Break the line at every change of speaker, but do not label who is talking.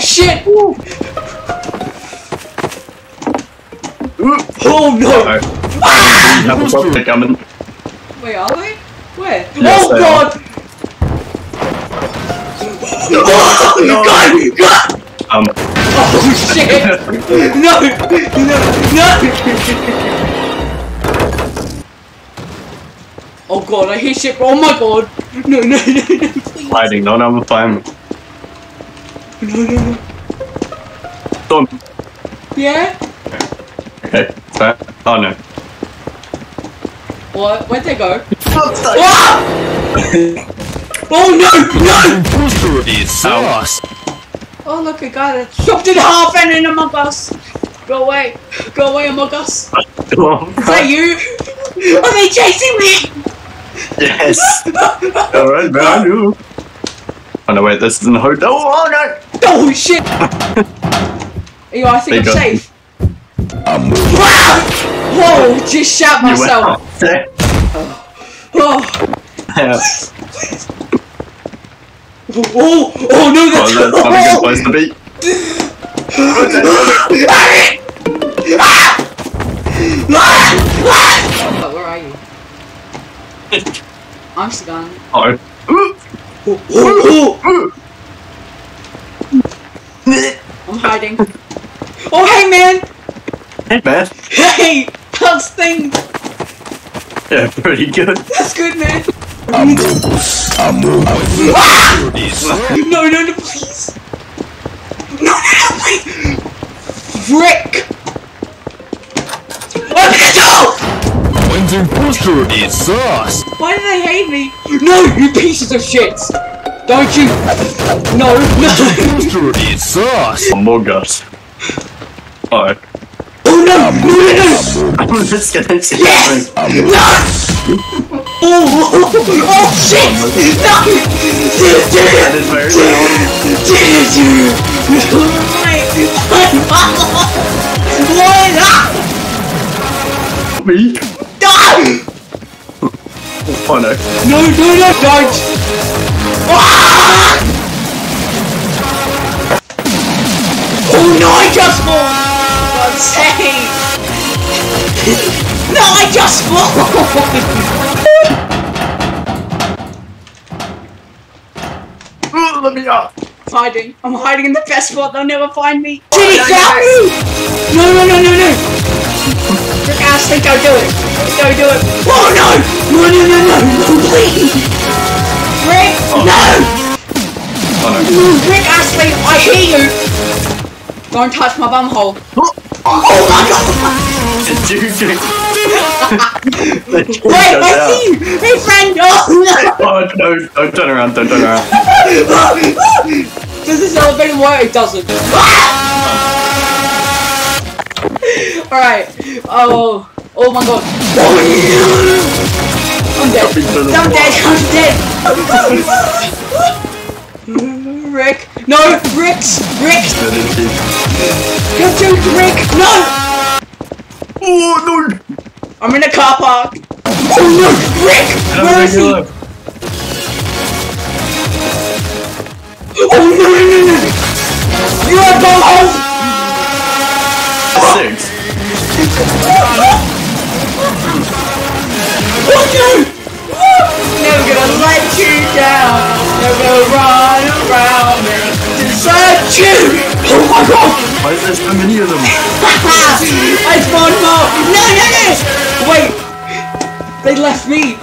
Shit! Oh no!
Alright. Have a boat coming.
Wait, are they? Where?
Yes,
oh
they
god! Oh, you got it! You got it!
Um,
Oh shit! No! No! No! Oh god, I hear shit. Oh my god! No, no, no, no, please!
hiding. No, no, I'm fine.
No, no, no.
Don't.
Yeah?
Okay. Sorry. Oh no.
What? Where'd they go? Oh no! No!
Imposter is sauce.
Oh look, a guy that chopped in half and in among us! Go away! Go away among us!
Come on.
Is that you? Are they chasing me?
Yes. Alright, man. you. Oh no, wait, this is an hotel. Oh, oh no!
Oh shit! Yo, I think
There
I'm
you go.
safe. Ah! Whoa! Just shot
You went
myself.
off.
Oh,
Yeah.
Oh, oh, oh no! That's
Oh, that's not a good place to be.
Oh, where are you? I'm still gone.
Oh.
Oh, oh, oh. I'm hiding. Oh, hey, man!
Hey, man.
Hey! How's things?
Yeah, pretty good.
That's good, man.
Imposter is sauce.
No, no, no, please. No, no, no, please. Frick! Oh,
imposter is sauce.
Why do they hate me? No, you pieces of shit! Don't you? No, no!
Imposter is sauce.
Among Us. Oh.
Oh no! No, no, no!
I'm just gonna say
Yes!
something.
No! Oh, oh, oh shit! No!
That is very
What? Ah!
loud. Me?
Ah!
Oh no.
No, no, no, don't! Ah! Oh no, I just fall! For God's sake! No, I just fall!
Oh, let me up.
hiding. I'm hiding in the best spot. They'll never find me.
Oh,
Jimmy,
no,
grab! No, no, no, no, no! Rick Astley, go do it. Go do it. Oh no! No, no, no, no, no, please! Rick, no!
Oh no.
Rick Astley, I hear you! Don't touch my bumhole. Oh, oh my god!
Did you do?
Wait, I see you! Hey friend! Oh
Oh no! Don't turn around! Don't turn around!
Does this elevator work? It doesn't. Ah! Alright. Oh. Oh my god. I'm dead. I'm dead. I'm dead. Rick. No! Ricks! Rick! Go to Rick! No!
Oh no!
I'm in a car park. Oh no! Rick! Where is he? Oh no no no no! You are going Oh no! Never gonna let you down. Never gonna run around me. Desert you! Oh my god!
Why is there so many of them?
I spawned more! No, no, no! Wait! They left me!